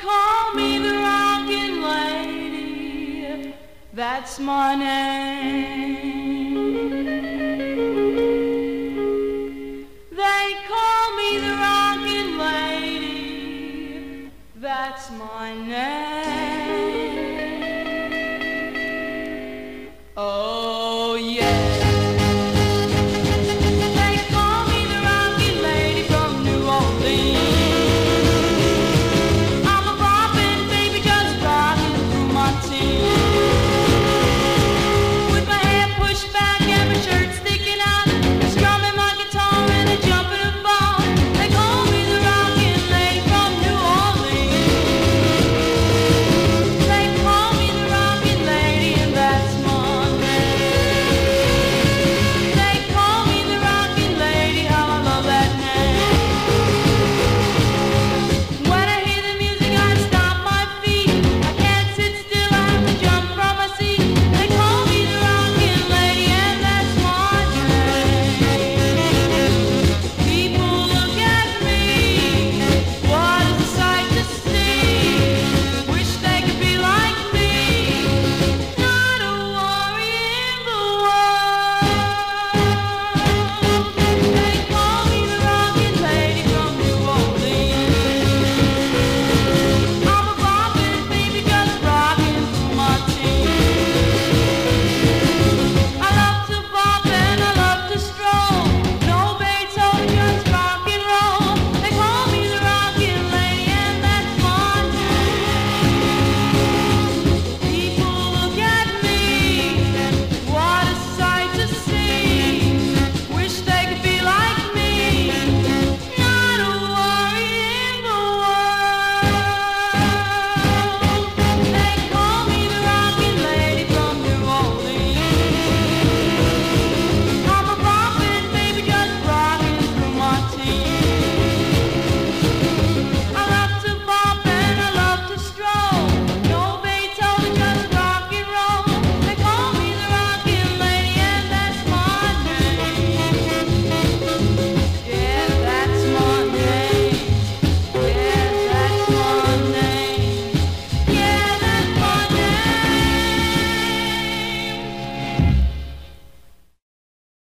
call me the rockin' lady. That's my name. They call me the rockin' lady. That's my name.